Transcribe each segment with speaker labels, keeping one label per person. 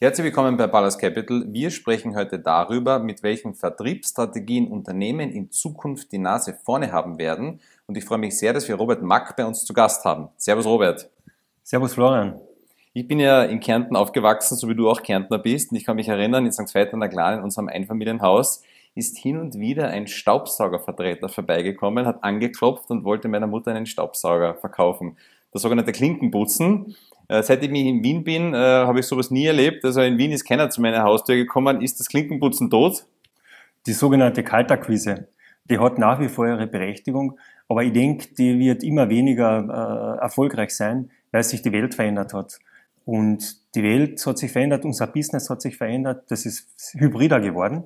Speaker 1: Herzlich willkommen bei Ballast Capital. Wir sprechen heute darüber, mit welchen Vertriebsstrategien Unternehmen in Zukunft die Nase vorne haben werden. Und ich freue mich sehr, dass wir Robert Mack bei uns zu Gast haben. Servus Robert.
Speaker 2: Servus Florian.
Speaker 1: Ich bin ja in Kärnten aufgewachsen, so wie du auch Kärntner bist. Und ich kann mich erinnern, in St. Veit an der Glan in unserem Einfamilienhaus ist hin und wieder ein Staubsaugervertreter vorbeigekommen, hat angeklopft und wollte meiner Mutter einen Staubsauger verkaufen. Das sogenannte Klinkenputzen. Äh, seit ich in Wien bin, äh, habe ich sowas nie erlebt. Also in Wien ist keiner zu meiner Haustür gekommen. Ist das Klinkenputzen tot?
Speaker 2: Die sogenannte Kaltakquise, die hat nach wie vor ihre Berechtigung, aber ich denke, die wird immer weniger äh, erfolgreich sein, weil sich die Welt verändert hat. Und die Welt hat sich verändert, unser Business hat sich verändert, das ist hybrider geworden.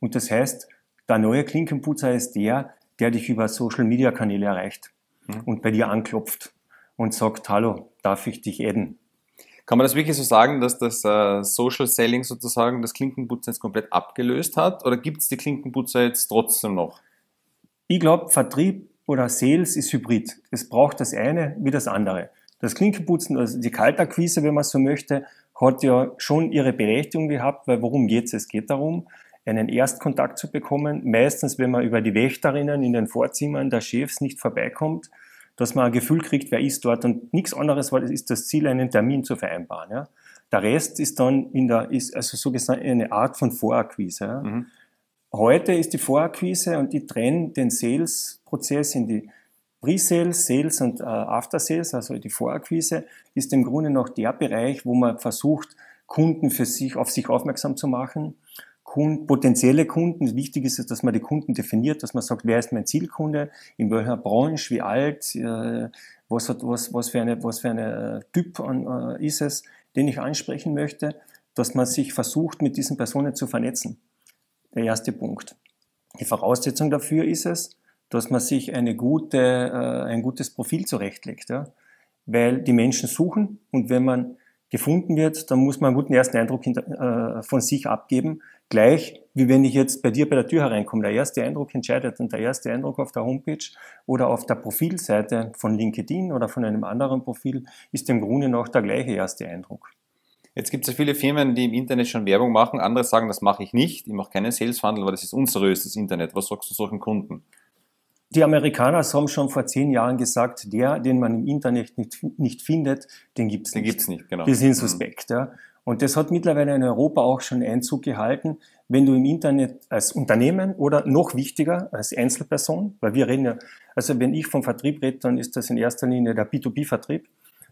Speaker 2: Und das heißt, der neue Klinkenputzer ist der, der dich über Social Media Kanäle erreicht mhm. und bei dir anklopft und sagt, hallo, darf ich dich adden?
Speaker 1: Kann man das wirklich so sagen, dass das äh, Social Selling sozusagen das Klinkenputzen jetzt komplett abgelöst hat? Oder gibt es die Klinkenputzer jetzt trotzdem noch?
Speaker 2: Ich glaube, Vertrieb oder Sales ist hybrid. Es braucht das eine wie das andere. Das Klinkenputzen, also die Kaltakquise, wenn man so möchte, hat ja schon ihre Berechtigung gehabt, weil worum geht es? Es geht darum, einen Erstkontakt zu bekommen. Meistens, wenn man über die Wächterinnen in den Vorzimmern der Chefs nicht vorbeikommt, dass man ein Gefühl kriegt, wer ist dort und nichts anderes war, ist das Ziel, einen Termin zu vereinbaren. Ja. Der Rest ist dann in der, ist also so gesagt eine Art von Vorakquise. Ja. Mhm. Heute ist die Vorakquise und die trennen den Sales-Prozess in die Pre-Sales, Sales und äh, After-Sales, also die Vorakquise, ist im Grunde noch der Bereich, wo man versucht, Kunden für sich, auf sich aufmerksam zu machen Kunden, potenzielle Kunden. Wichtig ist es, dass man die Kunden definiert, dass man sagt, wer ist mein Zielkunde, in welcher Branche, wie alt, äh, was, hat, was, was für eine, was für eine äh, Typ äh, ist es, den ich ansprechen möchte, dass man sich versucht, mit diesen Personen zu vernetzen. Der erste Punkt. Die Voraussetzung dafür ist es, dass man sich eine gute, ein gutes Profil zurechtlegt, ja? weil die Menschen suchen und wenn man gefunden wird, dann muss man einen guten ersten Eindruck hinter, äh, von sich abgeben. Gleich wie wenn ich jetzt bei dir bei der Tür hereinkomme. Der erste Eindruck entscheidet und der erste Eindruck auf der Homepage oder auf der Profilseite von LinkedIn oder von einem anderen Profil ist im Grunde noch der gleiche erste Eindruck.
Speaker 1: Jetzt gibt es ja viele Firmen, die im Internet schon Werbung machen. Andere sagen, das mache ich nicht. Ich mache keinen Sales Funnel, weil das ist unseriös, das Internet. Was sagst du solchen Kunden?
Speaker 2: Die Amerikaner haben schon vor zehn Jahren gesagt, der, den man im Internet nicht, nicht findet, den gibt's nicht. Den gibt's nicht, genau. Die sind mhm. suspekt, mhm. ja. Und das hat mittlerweile in Europa auch schon Einzug gehalten, wenn du im Internet als Unternehmen oder noch wichtiger als Einzelperson, weil wir reden ja, also wenn ich vom Vertrieb rede, dann ist das in erster Linie der B2B-Vertrieb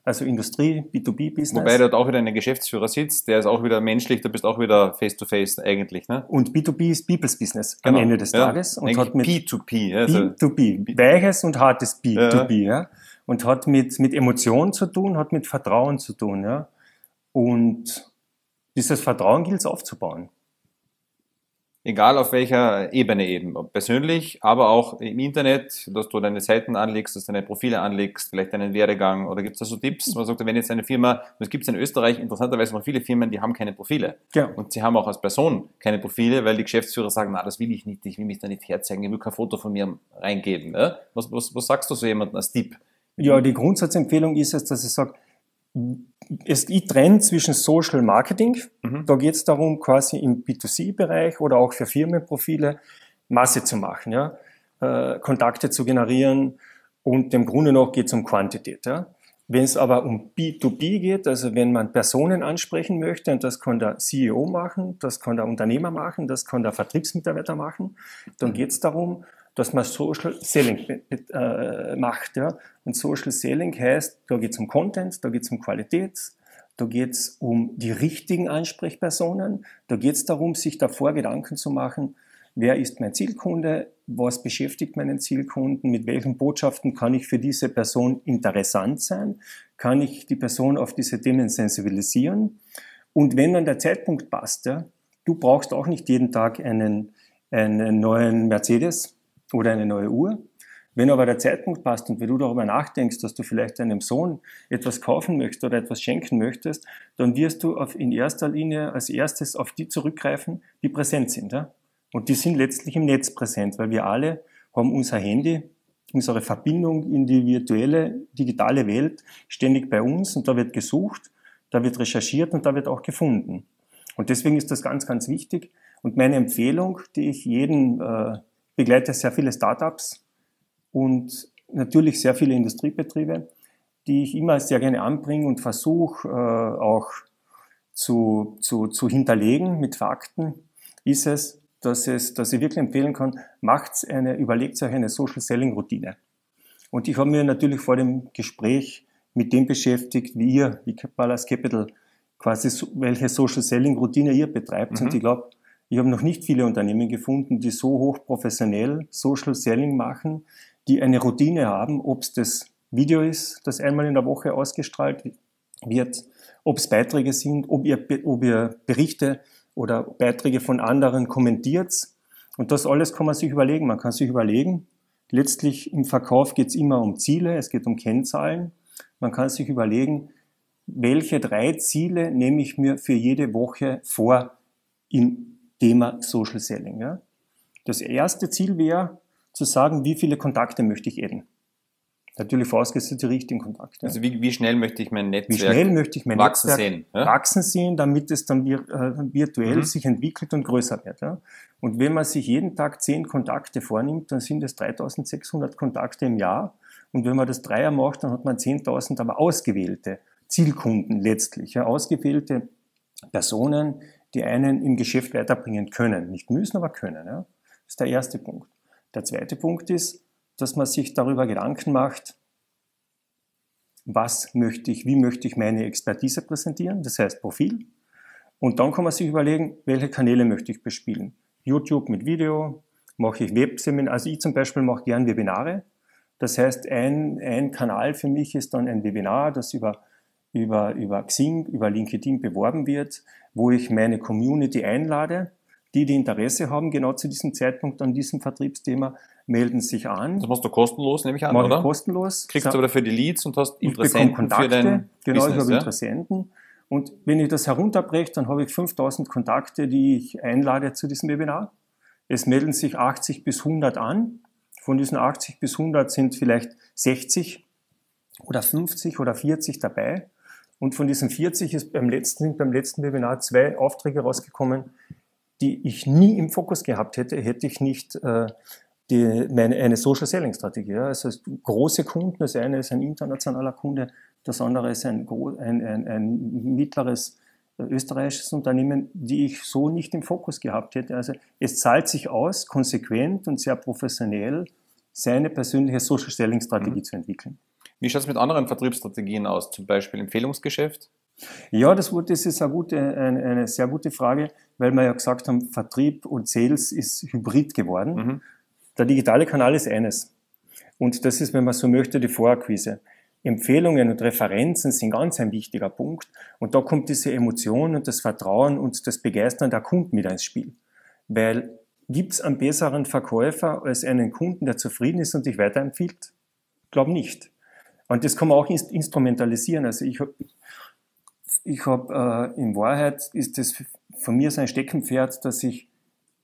Speaker 2: also Industrie, B2B-Business.
Speaker 1: Wobei dort auch wieder ein Geschäftsführer sitzt, der ist auch wieder menschlich, da bist auch wieder face-to-face -face eigentlich. Ne?
Speaker 2: Und B2B ist People's Business genau. am Ende des ja. Tages.
Speaker 1: Und hat mit P2P. Also
Speaker 2: B2B, weiches und hartes B2B. Ja. ja. Und hat mit, mit Emotionen zu tun, hat mit Vertrauen zu tun. Ja. Und dieses Vertrauen gilt es aufzubauen
Speaker 1: egal auf welcher Ebene eben, persönlich, aber auch im Internet, dass du deine Seiten anlegst, dass du deine Profile anlegst, vielleicht deinen Werdegang oder gibt es da so Tipps? Man sagt, wenn jetzt eine Firma, es gibt in Österreich interessanterweise noch viele Firmen, die haben keine Profile. Ja. Und sie haben auch als Person keine Profile, weil die Geschäftsführer sagen, na, das will ich nicht, ich will mich da nicht herzeigen, ich will kein Foto von mir reingeben. Ja? Was, was, was sagst du so jemandem als Tipp?
Speaker 2: Ja, die Grundsatzempfehlung ist es, dass ich sage, es gibt Trend zwischen Social Marketing. Mhm. Da geht es darum, quasi im B2C-Bereich oder auch für Firmenprofile Masse zu machen, ja? Äh, Kontakte zu generieren und im Grunde noch geht es um Quantität. Ja? Wenn es aber um B2B geht, also wenn man Personen ansprechen möchte, und das kann der CEO machen, das kann der Unternehmer machen, das kann der Vertriebsmitarbeiter machen, dann geht es darum, dass man Social Selling äh, macht. Ja? Und Social Selling heißt, da geht es um Content, da geht es um Qualität, da geht es um die richtigen Ansprechpersonen, da geht es darum, sich davor Gedanken zu machen, wer ist mein Zielkunde, was beschäftigt meinen Zielkunden, mit welchen Botschaften kann ich für diese Person interessant sein, kann ich die Person auf diese Themen sensibilisieren. Und wenn dann der Zeitpunkt passt, ja, du brauchst auch nicht jeden Tag einen, einen neuen Mercedes, oder eine neue Uhr. Wenn aber der Zeitpunkt passt und wenn du darüber nachdenkst, dass du vielleicht deinem Sohn etwas kaufen möchtest oder etwas schenken möchtest, dann wirst du auf, in erster Linie als erstes auf die zurückgreifen, die präsent sind. Ja? Und die sind letztlich im Netz präsent, weil wir alle haben unser Handy, unsere Verbindung in die virtuelle, digitale Welt ständig bei uns und da wird gesucht, da wird recherchiert und da wird auch gefunden. Und deswegen ist das ganz, ganz wichtig. Und meine Empfehlung, die ich jeden äh, begleite, sehr viele Startups und natürlich sehr viele Industriebetriebe, die ich immer sehr gerne anbringe und versuche äh, auch zu, zu, zu hinterlegen mit Fakten, ist es, dass, es, dass ich wirklich empfehlen kann, macht eine, überlegt euch eine Social Selling Routine. Und ich habe mir natürlich vor dem Gespräch mit dem beschäftigt, wie ihr, wie Palace Capital, quasi welche Social Selling Routine ihr betreibt. Mhm. Und ich glaube, ich habe noch nicht viele Unternehmen gefunden, die so hochprofessionell Social Selling machen, die eine Routine haben, ob es das Video ist, das einmal in der Woche ausgestrahlt wird, ob es Beiträge sind, ob ihr, ob ihr Berichte oder Beiträge von anderen kommentiert. Und das alles kann man sich überlegen. Man kann sich überlegen, letztlich im Verkauf geht es immer um Ziele, es geht um Kennzahlen. Man kann sich überlegen, welche drei Ziele nehme ich mir für jede Woche vor im Thema Social Selling. Ja? Das erste Ziel wäre zu sagen, wie viele Kontakte möchte ich adden. Natürlich vorausgesetzt die richtigen Kontakte.
Speaker 1: Also wie, wie schnell möchte ich mein Netzwerk
Speaker 2: wie schnell möchte ich mein
Speaker 1: wachsen
Speaker 2: Netzwerk
Speaker 1: sehen?
Speaker 2: Ja? Wachsen sehen, damit es dann äh, virtuell mhm. sich entwickelt und größer wird. Ja? Und wenn man sich jeden Tag zehn Kontakte vornimmt, dann sind es 3600 Kontakte im Jahr. Und wenn man das Dreier macht, dann hat man 10.000 aber ausgewählte Zielkunden letztlich. Ja? Ausgewählte Personen, die einen im Geschäft weiterbringen können. Nicht müssen, aber können. Ja? Das ist der erste Punkt. Der zweite Punkt ist, dass man sich darüber Gedanken macht, was möchte ich, wie möchte ich meine Expertise präsentieren, das heißt Profil. Und dann kann man sich überlegen, welche Kanäle möchte ich bespielen. YouTube mit Video, mache ich Webseminare, also ich zum Beispiel mache gern Webinare. Das heißt, ein, ein Kanal für mich ist dann ein Webinar, das über, über, über Xing, über LinkedIn beworben wird, wo ich meine Community einlade, die, die Interesse haben, genau zu diesem Zeitpunkt an diesem Vertriebsthema, melden sich an.
Speaker 1: Das machst du kostenlos, nehme ich an,
Speaker 2: Mach
Speaker 1: oder?
Speaker 2: Kostenlos.
Speaker 1: Kriegst du aber dafür die Leads und hast
Speaker 2: ich
Speaker 1: Interessenten
Speaker 2: Kontakte,
Speaker 1: für dein
Speaker 2: Genau,
Speaker 1: Business,
Speaker 2: ich habe
Speaker 1: ja?
Speaker 2: Interessenten. Und wenn ich das herunterbreche, dann habe ich 5000 Kontakte, die ich einlade zu diesem Webinar. Es melden sich 80 bis 100 an. Von diesen 80 bis 100 sind vielleicht 60 oder 50 oder 40 dabei. Und von diesen 40 ist beim letzten, sind beim letzten Webinar zwei Aufträge rausgekommen, die ich nie im Fokus gehabt hätte, hätte ich nicht äh, die, meine, eine Social Selling Strategie. Ja. Also große Kunden, das eine ist ein internationaler Kunde, das andere ist ein, ein, ein, ein mittleres äh, österreichisches Unternehmen, die ich so nicht im Fokus gehabt hätte. Also es zahlt sich aus, konsequent und sehr professionell seine persönliche Social Selling Strategie mhm. zu entwickeln.
Speaker 1: Wie schaut es mit anderen Vertriebsstrategien aus, zum Beispiel Empfehlungsgeschäft?
Speaker 2: Ja, das, das ist eine, gute, eine, sehr gute Frage, weil wir ja gesagt haben, Vertrieb und Sales ist hybrid geworden. Mhm. Der digitale Kanal ist eines. Und das ist, wenn man so möchte, die Vorakquise. Empfehlungen und Referenzen sind ganz ein wichtiger Punkt. Und da kommt diese Emotion und das Vertrauen und das Begeistern der Kunden wieder ins Spiel. Weil gibt es einen besseren Verkäufer als einen Kunden, der zufrieden ist und dich weiterempfiehlt? Ich glaube nicht. Und das kann man auch instrumentalisieren. Also ich habe ich hab, äh, in Wahrheit ist das von mir so ein Steckenpferd, dass ich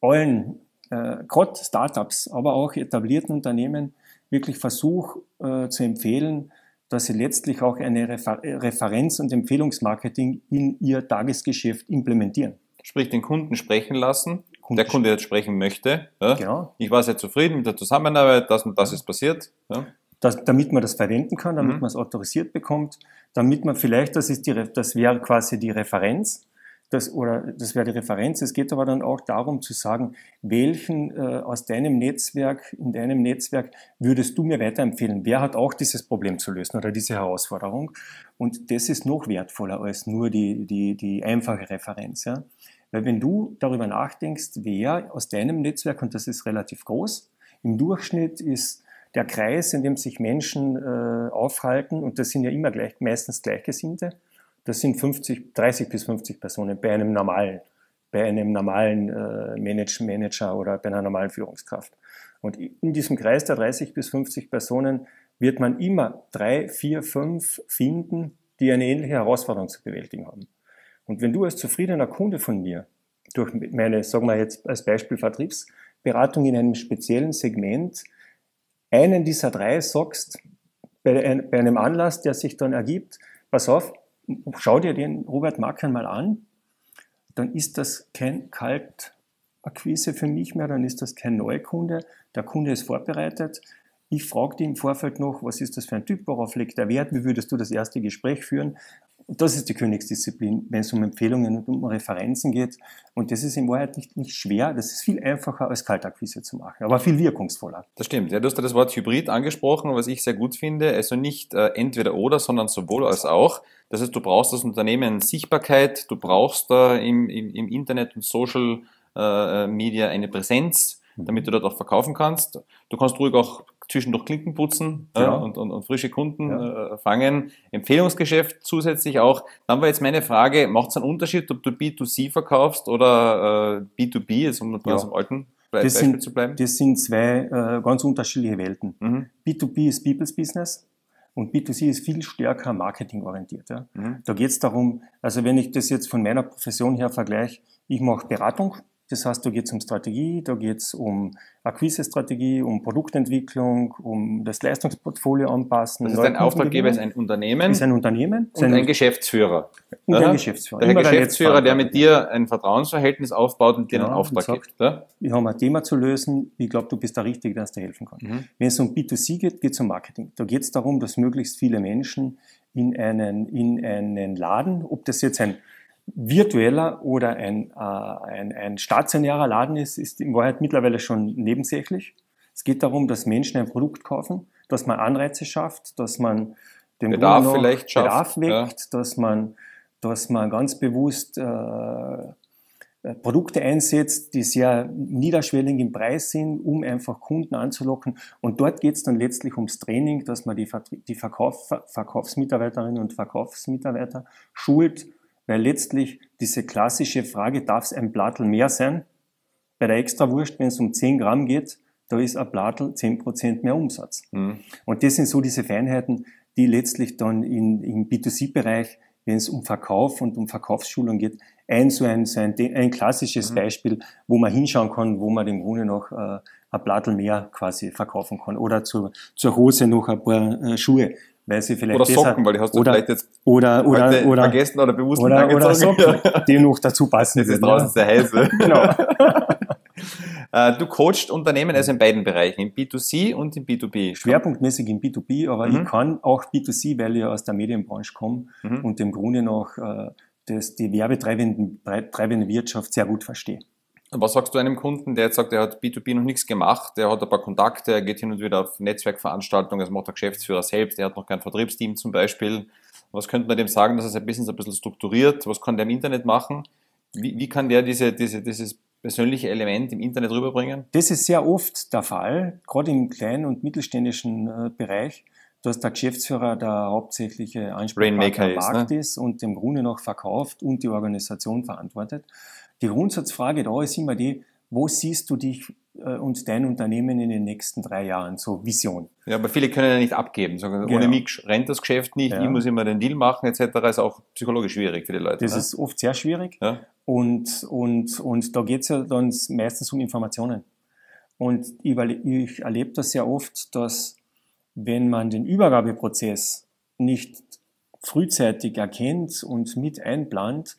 Speaker 2: allen, äh, gerade Startups, aber auch etablierten Unternehmen wirklich versuche äh, zu empfehlen, dass sie letztlich auch eine Refer Referenz- und Empfehlungsmarketing in ihr Tagesgeschäft implementieren.
Speaker 1: Sprich, den Kunden sprechen lassen, Kunde der Kunde jetzt sprechen möchte. Ja?
Speaker 2: Genau.
Speaker 1: Ich war sehr zufrieden mit der Zusammenarbeit, das und das ja. ist passiert. Ja?
Speaker 2: Das, damit man das verwenden kann, damit mhm. man es autorisiert bekommt, damit man vielleicht, das ist die, das wäre quasi die Referenz, das, oder das wäre die Referenz. Es geht aber dann auch darum zu sagen, welchen äh, aus deinem Netzwerk, in deinem Netzwerk würdest du mir weiterempfehlen? Wer hat auch dieses Problem zu lösen oder diese Herausforderung? Und das ist noch wertvoller als nur die, die, die einfache Referenz. Ja? Weil wenn du darüber nachdenkst, wer aus deinem Netzwerk, und das ist relativ groß, im Durchschnitt ist der Kreis, in dem sich Menschen äh, aufhalten, und das sind ja immer gleich, meistens Gleichgesinnte, das sind 50, 30 bis 50 Personen bei einem normalen, bei einem normalen äh, Manager oder bei einer normalen Führungskraft. Und in diesem Kreis der 30 bis 50 Personen wird man immer drei, vier, fünf finden, die eine ähnliche Herausforderung zu bewältigen haben. Und wenn du als zufriedener Kunde von mir durch meine, sagen wir jetzt als Beispiel Vertriebsberatung in einem speziellen Segment einen dieser drei sagst, bei, einem Anlass, der sich dann ergibt, pass auf, schau dir den Robert Markern mal an. dann ist das kein Kaltakquise für mich mehr, dann ist das kein Neukunde. Der Kunde ist vorbereitet. Ich frage dich im Vorfeld noch, was ist das für ein Typ, worauf legt der Wert, wie würdest du das erste Gespräch führen? Das ist die Königsdisziplin, wenn es um Empfehlungen und um Referenzen geht. Und das ist in Wahrheit nicht, nicht schwer, das ist viel einfacher als Kaltakquise zu machen, aber viel wirkungsvoller.
Speaker 1: Das stimmt. Ja, du hast ja das Wort Hybrid angesprochen, was ich sehr gut finde. Also nicht äh, entweder oder, sondern sowohl als auch. Das heißt, du brauchst das Unternehmen Sichtbarkeit, du brauchst da im, im, im Internet und Social äh, Media eine Präsenz, damit du dort auch verkaufen kannst. Du kannst ruhig auch zwischendurch Klinken putzen ja. Ja, und, und, und, frische Kunden ja. äh, fangen. Empfehlungsgeschäft zusätzlich auch. Dann war jetzt meine Frage, macht es einen Unterschied, ob du B2C verkaufst oder äh, B2B, also um ja. zum alten
Speaker 2: das Beispiel sind, zu bleiben? Das sind zwei äh, ganz unterschiedliche Welten. Mhm. B2B ist People's Business. Und B2C ist viel stärker marketingorientiert. Ja. Mhm. Da geht es darum, also wenn ich das jetzt von meiner Profession her vergleiche, ich mache Beratung, das heißt, da geht es um Strategie, da geht es um Akquise-Strategie, um Produktentwicklung, um das Leistungsportfolio anpassen.
Speaker 1: Das ist ein Auftraggeber, ist ein Unternehmen.
Speaker 2: Ist ein Unternehmen.
Speaker 1: Und ein, ein Geschäftsführer.
Speaker 2: Und ein Geschäftsführer.
Speaker 1: Der Geschäftsführer, der mit dir ein Vertrauensverhältnis aufbaut und dir genau, einen Auftrag sagt, gibt. Ja?
Speaker 2: Wir haben ein Thema zu lösen. Ich glaube, du bist der Richtige, der uns dir helfen kann. Mhm. Wenn es um B2C geht, geht es um Marketing. Da geht es darum, dass möglichst viele Menschen in einen, in einen Laden, ob das jetzt ein virtueller oder ein, äh, ein, ein stationärer Laden ist, ist in Wahrheit mittlerweile schon nebensächlich. Es geht darum, dass Menschen ein Produkt kaufen, dass man Anreize schafft, dass man
Speaker 1: den Bedarf vielleicht schafft,
Speaker 2: Bedarf weckt, ja. dass man, dass man ganz bewusst äh, äh, Produkte einsetzt, die sehr niederschwellig im Preis sind, um einfach Kunden anzulocken. Und dort geht es dann letztlich ums Training, dass man die, die Verkauf, Verkaufsmitarbeiterinnen und Verkaufsmitarbeiter schult, weil letztlich diese klassische Frage, darf es ein Plattel mehr sein? Bei der Extrawurst, wenn es um 10 Gramm geht, da ist ein Plattel 10% mehr Umsatz. Mhm. Und das sind so diese Feinheiten, die letztlich dann in, im B2C-Bereich, wenn es um Verkauf und um Verkaufsschulung geht, ein so ein, so ein, ein klassisches mhm. Beispiel, wo man hinschauen kann, wo man im Grunde noch äh, ein Plattel mehr quasi verkaufen kann. Oder zur, zur Hose noch ein paar äh, Schuhe weil sie vielleicht
Speaker 1: oder Socken, weil die hast du
Speaker 2: oder,
Speaker 1: vielleicht jetzt
Speaker 2: oder, oder, oder,
Speaker 1: vergessen oder bewusst
Speaker 2: oder, oder Socken, die noch dazu passen.
Speaker 1: Jetzt ist draußen sehr heiß. genau. Äh, du coachst Unternehmen also in beiden Bereichen, im B2C und im B2B.
Speaker 2: Schwerpunktmäßig im B2B, aber mhm. ich kann auch B2C, weil ich aus der Medienbranche komme mhm. und im Grunde noch äh, das, die werbetreibende Wirtschaft sehr gut verstehe.
Speaker 1: Was sagst du einem Kunden, der jetzt sagt, er hat B2B noch nichts gemacht, der hat ein paar Kontakte, er geht hin und wieder auf Netzwerkveranstaltungen, das macht der Geschäftsführer selbst, er hat noch kein Vertriebsteam zum Beispiel. Was könnte man dem sagen, dass er sein Business ein bisschen strukturiert? Was kann der im Internet machen? Wie, wie kann der diese, diese, dieses persönliche Element im Internet rüberbringen?
Speaker 2: Das ist sehr oft der Fall, gerade im kleinen und mittelständischen äh, Bereich, dass der Geschäftsführer der hauptsächliche Ansprechpartner am Markt ne? ist und im Grunde noch verkauft und die Organisation verantwortet. Die Grundsatzfrage da ist immer die, wo siehst du dich äh, und dein Unternehmen in den nächsten drei Jahren, so Vision.
Speaker 1: Ja, aber viele können ja nicht abgeben. Sagen, genau. Ohne mich rennt das Geschäft nicht, ja. ich muss immer den Deal machen etc. ist auch psychologisch schwierig für die Leute.
Speaker 2: Das ne? ist oft sehr schwierig ja. und, und, und da geht es ja dann meistens um Informationen. Und ich, ich erlebe das sehr oft, dass wenn man den Übergabeprozess nicht frühzeitig erkennt und mit einplant,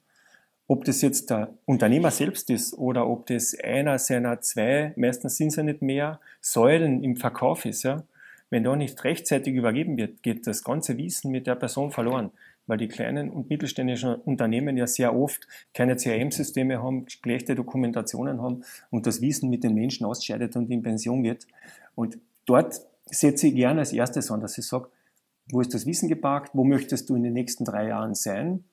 Speaker 2: ob das jetzt der Unternehmer selbst ist oder ob das einer seiner zwei, meistens sind ja nicht mehr, Säulen im Verkauf ist, ja. Wenn da nicht rechtzeitig übergeben wird, geht das ganze Wissen mit der Person verloren, weil die kleinen und mittelständischen Unternehmen ja sehr oft keine CRM-Systeme haben, schlechte Dokumentationen haben und das Wissen mit den Menschen ausscheidet und in Pension geht. Und dort setze ich gerne als erstes an, dass ich sage, wo ist das Wissen geparkt, wo möchtest du in den nächsten drei Jahren sein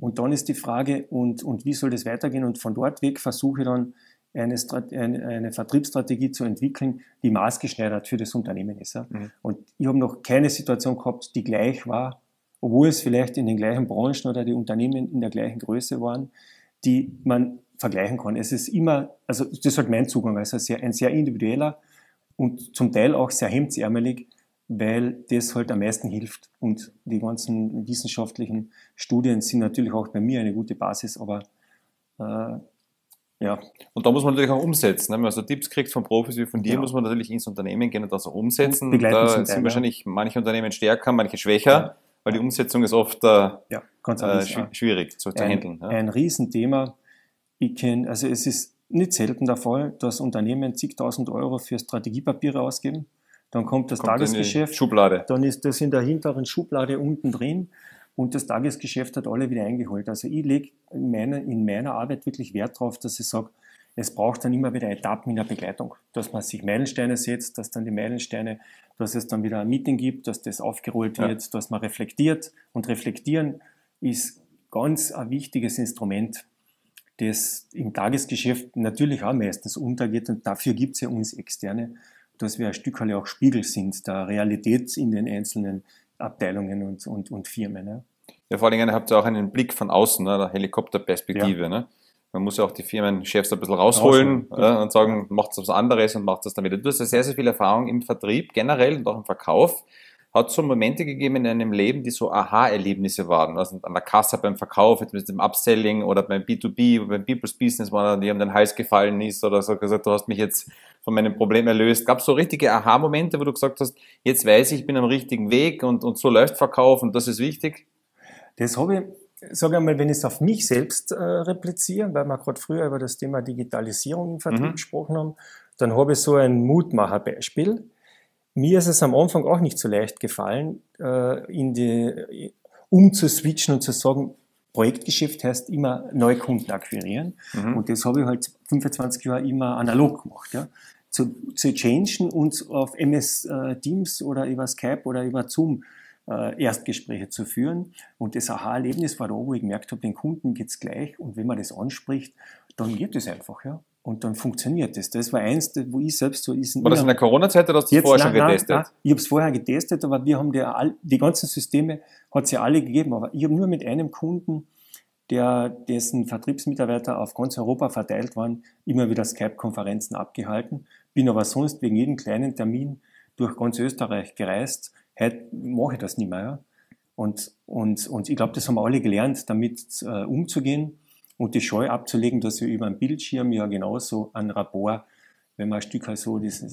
Speaker 2: und dann ist die Frage, und, und wie soll das weitergehen? Und von dort weg versuche ich dann eine, eine, eine Vertriebsstrategie zu entwickeln, die maßgeschneidert für das Unternehmen ist. Ja? Mhm. Und ich habe noch keine Situation gehabt, die gleich war, obwohl es vielleicht in den gleichen Branchen oder die Unternehmen in der gleichen Größe waren, die man vergleichen kann. Es ist immer, also das ist halt mein Zugang, also sehr, ein sehr individueller und zum Teil auch sehr hemdsärmelig weil das halt am meisten hilft. Und die ganzen wissenschaftlichen Studien sind natürlich auch bei mir eine gute Basis, aber äh, ja.
Speaker 1: Und da muss man natürlich auch umsetzen. Ne? Wenn man so Tipps kriegt von Profis wie von dir, ja. muss man natürlich ins Unternehmen gehen und das auch umsetzen. Da sind Teil, wahrscheinlich ja. manche Unternehmen stärker, manche schwächer, ja. weil die Umsetzung ist oft äh, äh, schwierig zu, zu
Speaker 2: ein,
Speaker 1: handeln.
Speaker 2: Ein Riesenthema Ich kenne, also es ist nicht selten der Fall, dass Unternehmen zigtausend Euro für Strategiepapiere ausgeben. Dann kommt das kommt Tagesgeschäft.
Speaker 1: Schublade.
Speaker 2: Dann ist das in der hinteren Schublade unten drin und das Tagesgeschäft hat alle wieder eingeholt. Also ich lege in meiner, in meiner Arbeit wirklich Wert darauf, dass ich sage, es braucht dann immer wieder Etappen in der Begleitung, dass man sich Meilensteine setzt, dass dann die Meilensteine, dass es dann wieder ein Meeting gibt, dass das aufgerollt wird, ja. dass man reflektiert. Und reflektieren ist ganz ein wichtiges Instrument, das im Tagesgeschäft natürlich auch meistens untergeht. Und dafür gibt es ja uns Externe, dass wir ein Stück auch Spiegel sind der Realität in den einzelnen Abteilungen und, und, und Firmen.
Speaker 1: Ne? Ja, vor allen Dingen habt ihr auch einen Blick von außen, ne, der Helikopterperspektive. Ja. Ne? Man muss ja auch die Firmenchefs ein bisschen rausholen äh, und sagen, macht was anderes und macht das damit. Du hast ja sehr, sehr viel Erfahrung im Vertrieb generell und auch im Verkauf. Hat es so Momente gegeben in deinem Leben, die so Aha-Erlebnisse waren? Also an der Kasse beim Verkauf, jetzt mit dem Upselling oder beim B2B, beim People's Business, wo dir um den Hals gefallen ist oder so gesagt, du hast mich jetzt von meinem Problem erlöst. Gab es so richtige Aha-Momente, wo du gesagt hast, jetzt weiß ich, ich bin am richtigen Weg und, und so läuft Verkauf und das ist wichtig?
Speaker 2: Das habe ich sage einmal, wenn ich es auf mich selbst äh, repliziere, weil wir gerade früher über das Thema Digitalisierung im Vertrieb mhm. gesprochen haben, dann habe ich so ein Mutmacherbeispiel. Mir ist es am Anfang auch nicht so leicht gefallen, äh, in die, umzuswitchen und zu sagen, Projektgeschäft heißt immer neue Kunden akquirieren. Mhm. Und das habe ich halt 25 Jahre immer analog gemacht. Ja. Zu, zu changen und auf MS äh, Teams oder über Skype oder über Zoom äh, Erstgespräche zu führen. Und das Aha-Erlebnis war da, wo ich gemerkt habe, den Kunden geht's gleich und wenn man das anspricht, dann geht es einfach. Ja. Und dann funktioniert das. Das war eins, wo ich selbst so ist.
Speaker 1: War das in der Corona-Zeit oder hast du das vorher nein, schon getestet? Nein, nein,
Speaker 2: ich habe es vorher getestet, aber wir haben die, die ganzen Systeme, hat es ja alle gegeben, aber ich habe nur mit einem Kunden, der, dessen Vertriebsmitarbeiter auf ganz Europa verteilt waren, immer wieder Skype-Konferenzen abgehalten. Bin aber sonst wegen jedem kleinen Termin durch ganz Österreich gereist, Heute mache ich das nicht mehr. Ja? Und, und, und ich glaube, das haben wir alle gelernt, damit äh, umzugehen und die Scheu abzulegen, dass wir über einen Bildschirm ja genauso ein Rapport, wenn man ein Stück halt so diese,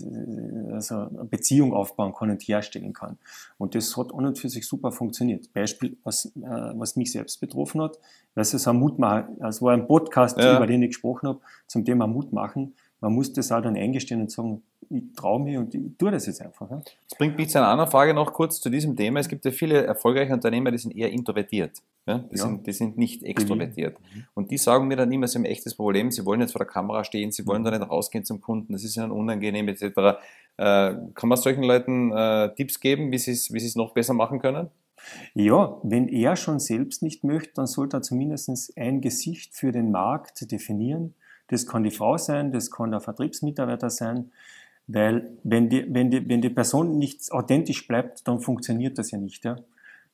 Speaker 2: also eine Beziehung aufbauen kann und herstellen kann. Und das hat an und für sich super funktioniert. Beispiel, was, äh, was mich selbst betroffen hat, das ist ein Mutmacher, es war ein Podcast, ja. über den ich gesprochen habe, zum Thema Mut machen. Man muss das auch dann eingestehen und sagen, ich traue mich und ich tue das jetzt einfach. Ja.
Speaker 1: Das bringt mich zu einer anderen Frage noch kurz zu diesem Thema. Es gibt ja viele erfolgreiche Unternehmer, die sind eher introvertiert. Ja? Die, ja. Sind, die sind nicht extrovertiert. Mhm. Und die sagen mir dann immer, sie haben ein echtes Problem, sie wollen jetzt vor der Kamera stehen, sie wollen mhm. da nicht rausgehen zum Kunden, das ist ihnen unangenehm etc. Äh, kann man solchen Leuten äh, Tipps geben, wie sie es noch besser machen können?
Speaker 2: Ja, wenn er schon selbst nicht möchte, dann sollte er zumindest ein Gesicht für den Markt definieren. Das kann die Frau sein, das kann der Vertriebsmitarbeiter sein, weil wenn die, wenn die, wenn die Person nicht authentisch bleibt, dann funktioniert das ja nicht. Ja?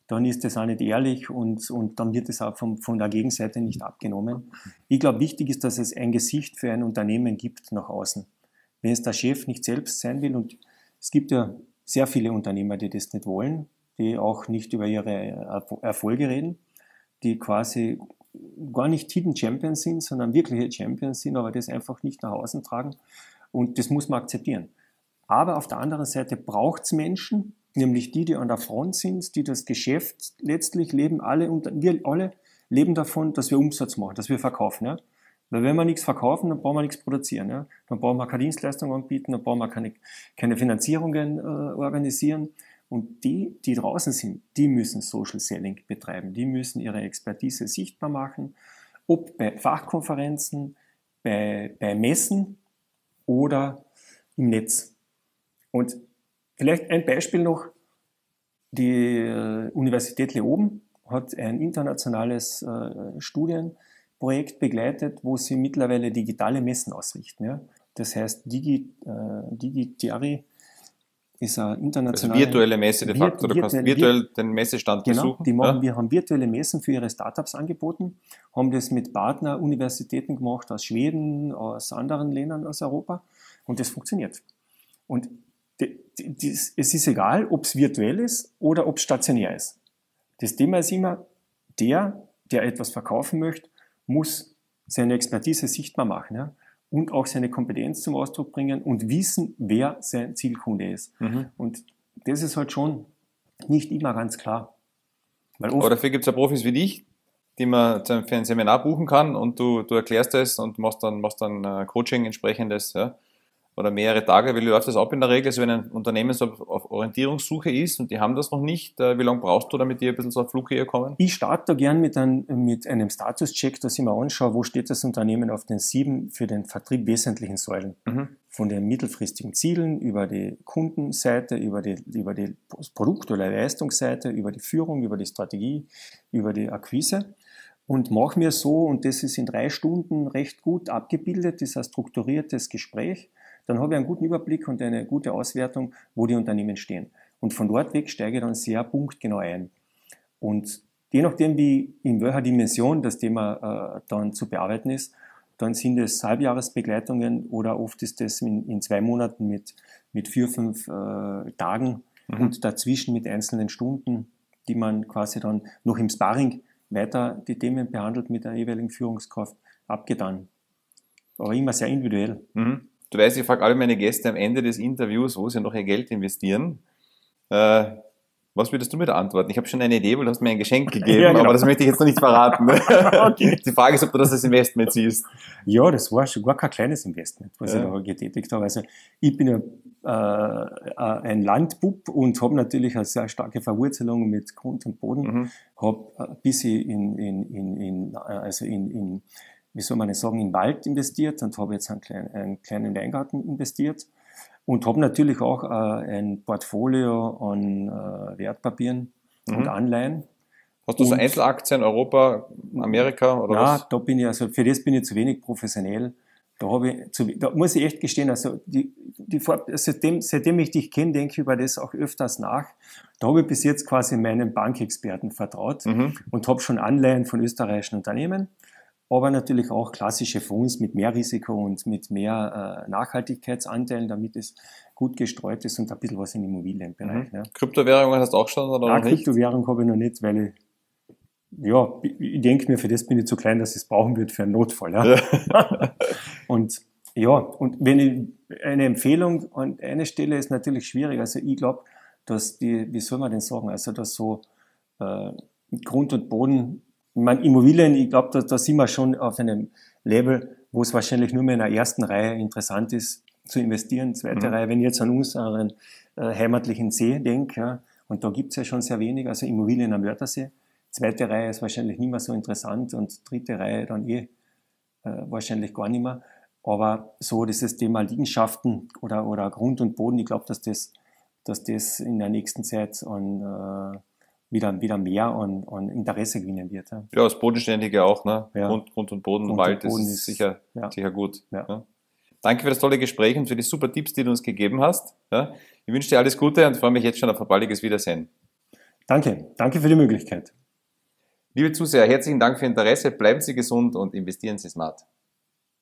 Speaker 2: Dann ist das auch nicht ehrlich und, und dann wird es auch vom, von der Gegenseite nicht abgenommen. Ich glaube, wichtig ist, dass es ein Gesicht für ein Unternehmen gibt nach außen. Wenn es der Chef nicht selbst sein will, und es gibt ja sehr viele Unternehmer, die das nicht wollen, die auch nicht über ihre Erfolge reden, die quasi gar nicht Hidden Champions sind, sondern wirkliche Champions sind, aber das einfach nicht nach außen tragen. Und das muss man akzeptieren. Aber auf der anderen Seite braucht es Menschen, nämlich die, die an der Front sind, die das Geschäft letztlich leben, alle, und wir alle leben davon, dass wir Umsatz machen, dass wir verkaufen. Ja? Weil wenn wir nichts verkaufen, dann brauchen wir nichts produzieren. Ja? Dann brauchen wir keine Dienstleistungen anbieten, dann brauchen wir keine, keine Finanzierungen äh, organisieren. Und die, die draußen sind, die müssen Social Selling betreiben. Die müssen ihre Expertise sichtbar machen. Ob bei Fachkonferenzen, bei, bei Messen, oder im Netz. Und vielleicht ein Beispiel noch. Die äh, Universität Leoben hat ein internationales äh, Studienprojekt begleitet, wo sie mittlerweile digitale Messen ausrichten. Das heißt, Digi, äh, Digitari ist eine internationale...
Speaker 1: Also virtuelle Messe de facto, du kannst virtuell den Messestand
Speaker 2: genau,
Speaker 1: besuchen.
Speaker 2: Die machen, ja? Wir haben virtuelle Messen für ihre Startups angeboten, haben das mit Partneruniversitäten gemacht aus Schweden, aus anderen Ländern aus Europa und das funktioniert. Und es ist egal, ob es virtuell ist oder ob es stationär ist. Das Thema ist immer, der, der etwas verkaufen möchte, muss seine Expertise sichtbar machen. Ja? Und auch seine Kompetenz zum Ausdruck bringen und wissen, wer sein Zielkunde ist. Mhm. Und das ist halt schon nicht immer ganz klar.
Speaker 1: Weil Aber dafür gibt es ja Profis wie dich, die man für ein Seminar buchen kann und du, du erklärst es und machst dann, machst dann äh, Coaching entsprechendes. Ja? Oder mehrere Tage? Wie läuft das ab in der Regel? Also wenn ein Unternehmen so auf Orientierungssuche ist und die haben das noch nicht, äh, wie lange brauchst du, damit die ein bisschen so auf Flughöhe kommen?
Speaker 2: Ich starte da gern mit, ein, mit einem Status-Check, dass ich mir anschaue, wo steht das Unternehmen auf den sieben für den Vertrieb wesentlichen Säulen. Mhm. Von den mittelfristigen Zielen über die Kundenseite, über die, über die Produkt- oder Leistungsseite, über die Führung, über die Strategie, über die Akquise und mache mir so, und das ist in drei Stunden recht gut abgebildet, das ist ein strukturiertes Gespräch, dann habe ich einen guten Überblick und eine gute Auswertung, wo die Unternehmen stehen. Und von dort weg steige ich dann sehr punktgenau ein. Und je nachdem, wie in welcher Dimension das Thema äh, dann zu bearbeiten ist, dann sind es Halbjahresbegleitungen oder oft ist es in, in zwei Monaten mit, mit vier, fünf äh, Tagen mhm. und dazwischen mit einzelnen Stunden, die man quasi dann noch im Sparring weiter die Themen behandelt mit der jeweiligen Führungskraft, abgetan. Aber immer sehr individuell.
Speaker 1: Mhm. Du weißt, ich frage alle meine Gäste am Ende des Interviews, wo sie noch ihr Geld investieren. Äh, was würdest du mir da antworten? Ich habe schon eine Idee, weil du hast mir ein Geschenk gegeben, ja, genau. aber das möchte ich jetzt noch nicht verraten. okay. Die Frage ist, ob du das als Investment siehst.
Speaker 2: Ja, das war schon gar kein kleines Investment, was ja. ich da getätigt habe. Also ich bin ja äh, äh ein Landbub und habe natürlich eine sehr starke Verwurzelung mit Grund und Boden. Mhm. Habe ein bisschen in, in, in, in, also in, in wie soll man sagen, in Wald investiert und habe jetzt einen kleinen, einen kleinen Weingarten investiert und habe natürlich auch äh, ein Portfolio an äh, Wertpapieren mhm. und Anleihen.
Speaker 1: Hast du so Einzelaktien, Europa, Amerika oder
Speaker 2: ja,
Speaker 1: was?
Speaker 2: da bin ich, also für das bin ich zu wenig professionell. Da, habe ich zu, da muss ich echt gestehen, also die, die, seitdem, seitdem ich dich kenne, denke ich über das auch öfters nach. Da habe ich bis jetzt quasi meinen Bankexperten vertraut mhm. und habe schon Anleihen von österreichischen Unternehmen aber natürlich auch klassische Fonds mit mehr Risiko und mit mehr äh, Nachhaltigkeitsanteilen, damit es gut gestreut ist und ein bisschen was im Immobilienbereich.
Speaker 1: Mhm. Ja. Kryptowährungen hast du auch schon oder
Speaker 2: Nein, Kryptowährung habe ich noch nicht, weil ich ja, ich denke mir, für das bin ich zu klein, dass ich es brauchen wird für einen Notfall. Ja. ja. und ja, und wenn ich eine Empfehlung an eine Stelle ist natürlich schwierig. Also ich glaube, dass die, wie soll man denn sagen, also dass so äh, Grund und Boden meine, Immobilien, ich glaube, da, da sind wir schon auf einem Level, wo es wahrscheinlich nur mehr in der ersten Reihe interessant ist zu investieren. Zweite mhm. Reihe, wenn ich jetzt an unseren äh, heimatlichen See denke, ja, und da gibt es ja schon sehr wenig, also Immobilien am Wörthersee. Zweite Reihe ist wahrscheinlich nicht mehr so interessant und dritte Reihe dann eh äh, wahrscheinlich gar nicht mehr. Aber so dieses Thema Liegenschaften oder, oder Grund und Boden, ich glaube, dass das, dass das in der nächsten Zeit an äh, wieder, wieder mehr an, an Interesse gewinnen wird.
Speaker 1: Ja, ja das Bodenständige auch, ne? Ja. Grund, Grund und Boden, Grund Wald, und Boden das ist, sicher, ja. sicher gut. Ja. Danke für das tolle Gespräch und für die super Tipps, die du uns gegeben hast. Ich wünsche dir alles Gute und freue mich jetzt schon auf ein baldiges Wiedersehen.
Speaker 2: Danke, danke für die Möglichkeit.
Speaker 1: Liebe Zuseher, herzlichen Dank für Ihr Interesse, bleiben Sie gesund und investieren Sie smart.